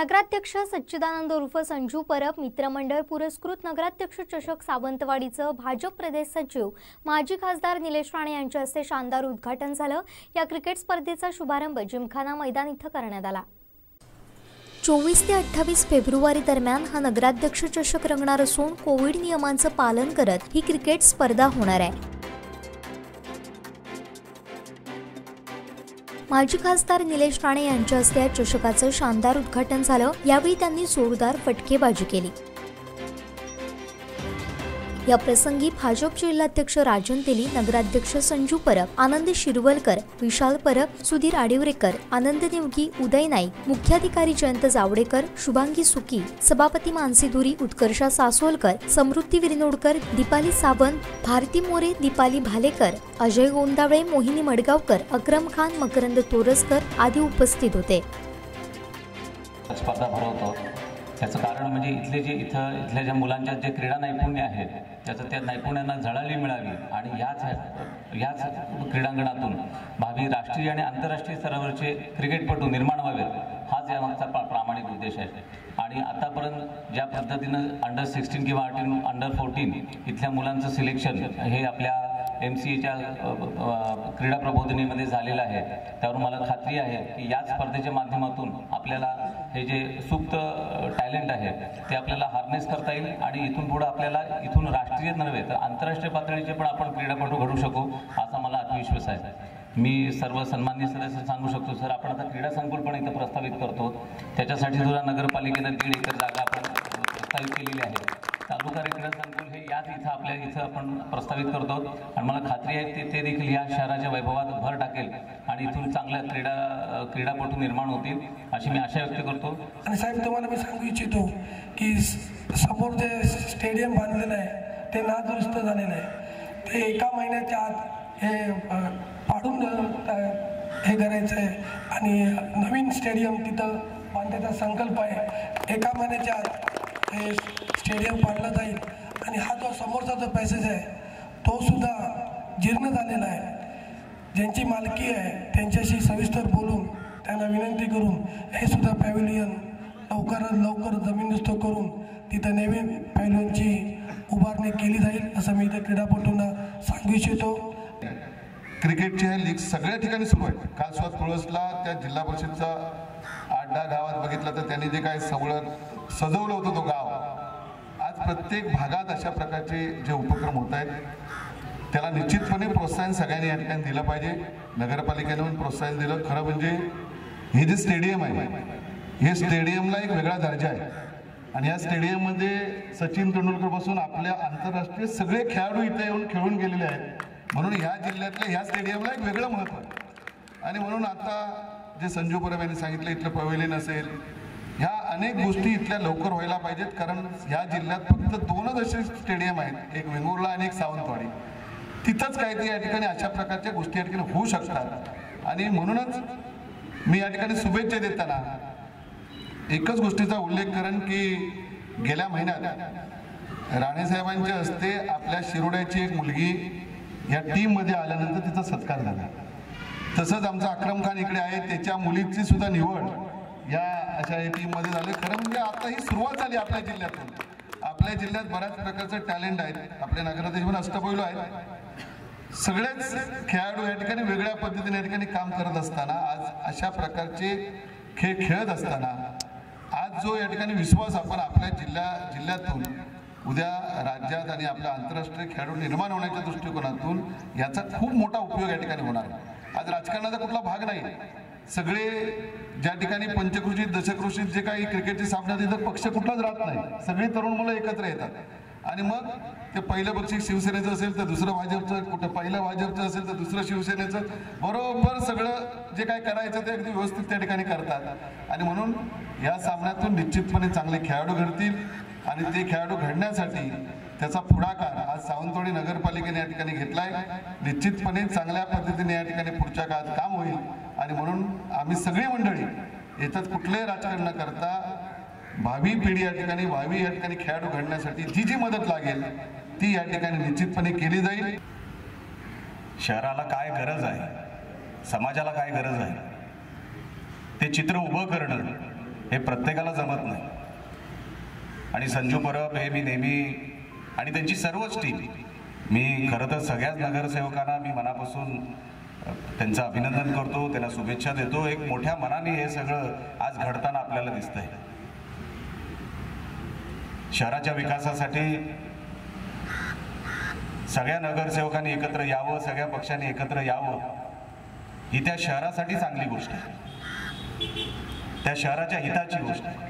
नगराध्यक्ष सच्चिदानंद उर्फ संजू परब मित्रमंडळ पुरस्कृत नगराध्यक्ष चषक सावंतवाडीचं भाजप प्रदेश सचिव माजी खासदार निलेश राणे यांच्या हस्ते शानदार उद्घाटन झालं. या क्रिकेट स्पर्धेचा शुभारंभ जिमखाना मैदान इथं करण्यात आला. चोवीस ते अठ्ठावीस फेब्रुवारी दरम्यान हा नगराध्यक्ष चषक रंगणार असून कोविड नियमांचं पालन करत ही क्रिकेट स्पर्धा होणार आहे. माजी खासदार निलेश राणे यांच्या हस्ते या चषकाचं शानदार उद्घाटन झालं. यावेळी त्यांनी जोरदार फटकेबाजी केली. या प्रसंगी भाजप जिल्हाध्यक्ष राजन तेली नगराध्यक्ष संजू परब आनंद शिरवलकर विशाल परब सुधीर आडिवरेकर आनंद निवगी उदय नाईक मुख्याधिकारी जयंत जावडेकर शुभांगी सुकी सभापती मानसी धुरी उत्कर्षा सासोलकर समृद्धी विरिनोडकर दीपाली सावंत भारती मोरे दीपाली भालेकर अजय गोंदावळे मोहिनी मडगावकर अक्रम खान मकरंद तोरसकर आदी उपस्थित होते. स्पर्धा भरवतो. त्याचं कारण म्हणजे इथले जे इथं इथल्या ज्या मुलांच्या जे क्रीडा नैपुण्य आहेत त्याचं त्या नैपुण्यांना झळाळी मिळावी आणि याच याच क्रीडांगणातून भावी राष्ट्रीय आणि आंतरराष्ट्रीय स्तरावरचे क्रिकेटपटू निर्माण व्हावेत हाच यामागचा प्रा प्रामाणिक उद्देश आहे. आणि आतापर्यंत ज्या पद्धतीनं अंडर सिक्स्टीन किंवा अटीन अंडर फोर्टीन इथल्या मुलांचं सिलेक्शन हे आपल्या एम सी एच्या क्रीडा प्रबोधिनीमध्ये झालेलं आहे. त्यावर मला खात्री आहे की याच स्पर्धेच्या माध्यमातून आपल्याला हे जे सुप्त टॅलेंट आहे ते आपल्याला हार्नेस करता येईल आणि इथून पुढं आपल्याला इथून राष्ट्रीय नव्हे तर आंतरराष्ट्रीय पातळीचे पण आपण क्रीडापटू घडू शकू असा मला आत्मविश्वास आहे. मी सर्व सन्मान्य सदस्य सांगू शकतो सर आपण आता क्रीडा संकुल पण इथं प्रस्तावित करतो. त्याच्यासाठी सुद्धा नगरपालिकेनं दीड एकर जागा आपण प्रस्तावित केलेली आहे. तालुका क्रीडा संकुल इथं आपल्या इथं आपण प्रस्तावित करतो. आणि मला खात्री आहे ते ते देखील या शहराच्या वैभवात भर टाकेल आणि इथून चांगल्या क्रीडा क्रीडापटू निर्माण होतील अशी मी आशा व्यक्त करतो. आणि साहेब तुम्हाला मी सांगू इच्छितो की समोर जे स्टेडियम बांधलेलं आहे ते नादुरुस्त झालेलं आहे. ते एका महिन्याच्या आत हे पाडून हे करायचं आहे. आणि नवीन स्टेडियम तिथं बांधण्याचा संकल्प आहे. एका महिन्याच्या आत हे स्टेडियम पाडलं जाईल. आणि हा जो समोरचा जो पॅसेज आहे तो सुद्धा जीर्ण झालेला आहे. ज्यांची मालकी आहे त्यांच्याशी सविस्तर बोलून त्यांना विनंती करून हे सुद्धा पॅव्हिलियन लवकरात लवकर जमीनदुस्त करून तिथं नवीन पॅव्हिलियनची उभारणी केली जाईल असं मी इथं क्रीडापटूंना सांगू इच्छितो. क्रिकेटचे हे लीग सगळ्या ठिकाणी सुरू आहे काल स्वतः तुळसला त्या जिल्हा परिषदचा आठ दहा गावात बघितलं तर त्यांनी जे काय सगळं सजवलं होतं तो गाव. प्रत्येक भागात अशा प्रकारचे जे उपक्रम होत आहेत त्याला निश्चितपणे प्रोत्साहन सगळ्यांनी या ठिकाणी दिलं पाहिजे. नगरपालिकेनं पण प्रोत्साहन दिलं. खरं म्हणजे हे जे स्टेडियम आहे हे स्टेडियमला एक वेगळा दर्जा आहे. आणि या स्टेडियममध्ये सचिन तेंडुलकरपासून आपल्या आंतरराष्ट्रीय सगळे खेळाडू इथे येऊन खेळून गेलेले आहेत. म्हणून ह्या जिल्ह्यातल्या ह्या स्टेडियमला एक वेगळं महत्त्व आहे. आणि म्हणून आता जे संजू परब यांनी सांगितलं इथलं पवेलियन असेल ह्या अनेक गोष्टी इथल्या लवकर व्हायला पाहिजेत कारण ह्या जिल्ह्यात फक्त दोनच असे स्टेडियम आहेत. एक वेंगुर्ला आणि एक सावंतवाडी. तिथंच काहीतरी या ठिकाणी अशा प्रकारच्या गोष्टी या ठिकाणी होऊ शकतात. आणि म्हणूनच मी या ठिकाणी शुभेच्छा देताना एकच गोष्टीचा उल्लेख करेन की गेल्या महिन्यात राणेसाहेबांच्या हस्ते आपल्या शिरोड्याची एक मुलगी या टीममध्ये आल्यानंतर तिचा सत्कार झाला. तसंच आमचा अक्रम खान इकडे आहे त्याच्या मुलीची सुद्धा निवड या अशा टीममध्ये झाली. खरं म्हणजे आता ही सुरुवात झाली आपल्या जिल्ह्यातून. आपल्या जिल्ह्यात बऱ्याच प्रकारचं टॅलेंट आहे आपल्या नगराध्यक्ष पण अष्टपैलू आहेत. सगळेच खेळाडू या ठिकाणी वेगळ्या पद्धतीने या ठिकाणी काम करत असताना आज अशा प्रकारचे खेळ खेळत असताना आज जो या ठिकाणी विश्वास आपण आपल्या जिल्ह्या जिल्ह्यातून उद्या राज्यात आणि आपल्या आंतरराष्ट्रीय खेळाडू निर्माण होण्याच्या दृष्टिकोनातून याचा खूप मोठा उपयोग या ठिकाणी होणार. आज राजकारणाचा कुठला भाग नाही. सगळे ज्या ठिकाणी पंचकृषीत दशकृषीत जे काही क्रिकेटची सामना तिथं पक्ष कुठलाच राहत नाही. सगळी तरुण मुलं एकत्र येतात. आणि मग ते पहिलं बक्षीस शिवसेनेचं असेल तर दुसरं भाजपचं कुठं पहिलं भाजपचं असेल तर दुसरं शिवसेनेचं. बरोबर सगळं जे काय करायचं ते अगदी व्यवस्थित त्या ठिकाणी करतात. आणि म्हणून या सामन्यातून निश्चितपणे चांगले खेळाडू घडतील. आणि ते खेळाडू घडण्यासाठी त्याचा पुढाकार आज सावंतवाडी नगरपालिकेने या ठिकाणी घेतलाय. निश्चितपणे चांगल्या पद्धतीने या ठिकाणी पुढच्या काळात काम होईल. आणि म्हणून आम्ही सगळी मंडळी याच्यात कुठलंही राजकारण न करता भावी पिढी या ठिकाणी भावी या ठिकाणी खेळाडू घडण्यासाठी जी जी मदत लागेल ती या ठिकाणी निश्चितपणे केली जाईल. शहराला काय गरज आहे? समाजाला काय गरज आहे? ते चित्र उभं करणं हे प्रत्येकाला जमत नाही. आणि संजू परब हे मी नेहमी आणि त्यांची सर्वच टीम. मी खरं तर सगळ्याच नगरसेवकांना मी मनापासून त्यांचं अभिनंदन करतो त्यांना शुभेच्छा देतो. एक मोठ्या मनाने हे सगळं आज घडताना आपल्याला दिसतंय. शहराच्या विकासासाठी सगळ्या नगरसेवकांनी एकत्र यावं सगळ्या पक्षांनी एकत्र यावं ही त्या शहरासाठी चांगली गोष्ट आहे. त्या शहराच्या हिताची गोष्ट आहे.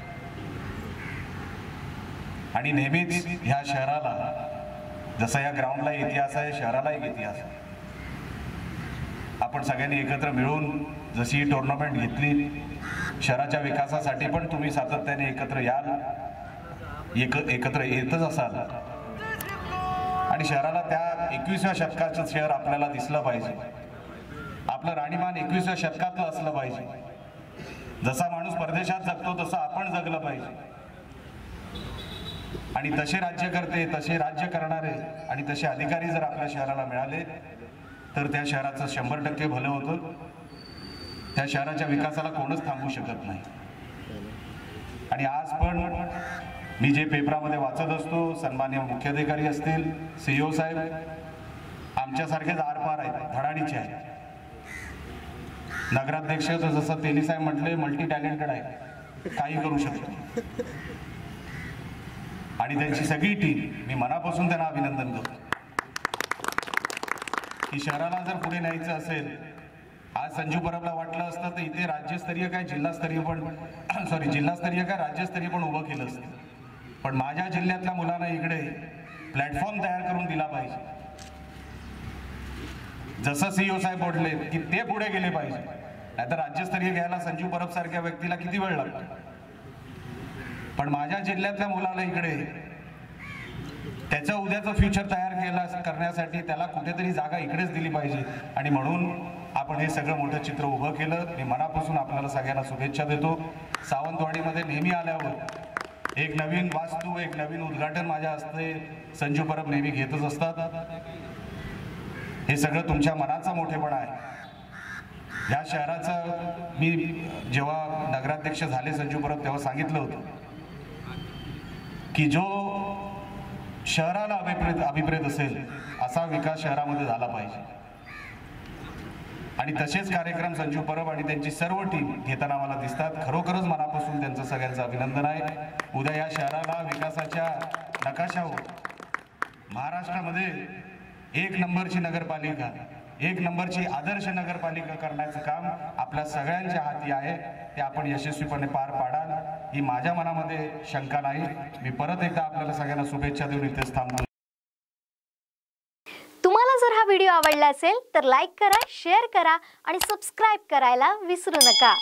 आणि नेहमीच ह्या शहराला जसा या ग्राउंडला इतिहास आहे शहराला एक इतिहास आहे. आपण सगळ्यांनी एकत्र मिळून जशी ही टुर्नामेंट घेतली शहराच्या विकासासाठी पण तुम्ही सातत्याने एकत्र याल एक एकत्र येतच असाल. आणि शहराला त्या एकविसव्या शतकाचं शहर आपल्याला दिसलं पाहिजे. आपलं राणीमान एकविसव्या शतकातलं असलं पाहिजे. जसा माणूस परदेशात जगतो तसं आपण जगलं पाहिजे. आणि तसे राज्यकर्ते तसे राज्य करणारे आणि तसे अधिकारी जर आपल्या शहराला मिळाले तर त्या शहराचं शंभर टक्के भलं होतं. त्या शहराच्या विकासाला कोणच थांबवू शकत नाही. आणि आज पण मी जे पेपरामध्ये वाचत असतो सन्मान्य मुख्याधिकारी असतील सीईओ साहेब आमच्यासारखेच आरपार आहेत धडाडीचे आहेत. नगराध्यक्ष जसं तेली साहेब म्हटले मल्टी टॅलेंटेड आहे काही करू शकतो आणि त्यांची सगळी टीम मी मनापासून त्यांना अभिनंदन करतो. की शहराला जर पुढे न्यायचं असेल आज संजू परबला वाटलं असतं तर इथे राज्यस्तरीय काय जिल्हास्तरीय पण सॉरी जिल्हास्तरीय काय राज्यस्तरीय पण उभं केलं असतं. पण माझ्या जिल्ह्यातल्या मुलांना इकडे प्लॅटफॉर्म तयार करून दिला पाहिजे. जसं सीईओ साहेब बोलले की ते पुढे गेले पाहिजे. नाहीतर राज्यस्तरीय घ्यायला संजू परब सारख्या व्यक्तीला किती वेळ लागतो? पण माझ्या जिल्ह्यातल्या मुलाला इकडे त्याचं उद्याचं फ्युचर तयार केला करण्यासाठी त्याला कुठेतरी जागा इकडेच दिली पाहिजे. आणि म्हणून आपण हे सगळं मोठं चित्र उभं केलं. मी मनापासून आपल्याला सगळ्यांना शुभेच्छा देतो. सावंतवाडीमध्ये नेहमी आल्यावर एक नवीन वास्तू एक नवीन उद्घाटन माझ्या हस्ते संजू परब नेहमी घेतच असतात. हे सगळं तुमच्या मनाचा मोठेपणा आहे. या शहराचं मी जेव्हा नगराध्यक्ष झाले संजू परब तेव्हा सांगितलं होतं. की जो शहराला अभिप्रेत अभिप्रेत असेल असा विकास शहरामध्ये झाला पाहिजे. आणि तसेच कार्यक्रम संजू परब आणि त्यांची सर्व टीम घेताना मला दिसतात. खरोखरच मनापासून त्यांचं सगळ्यांचं अभिनंदन आहे. उद्या या शहराला विकासाच्या नकाशावर महाराष्ट्रामध्ये एक नंबरची नगरपालिका एक नंबरची आदर्श नगरपालिका करण्याचं काम आपल्या सगळ्यांच्या हाती आहे. ते आपण यशस्वीपणे पार पाडाल. ही माझ्या मनामध्ये शंका नाही. मी परत एकदा आपल्याला सगळ्यांना शुभेच्छा देऊन इथेच थांबतो तुम्हाला जर हा व्हिडिओ आवडला असेल तर लाईक करा शेअर करा आणि सबस्क्राईब करायला विसरू नका.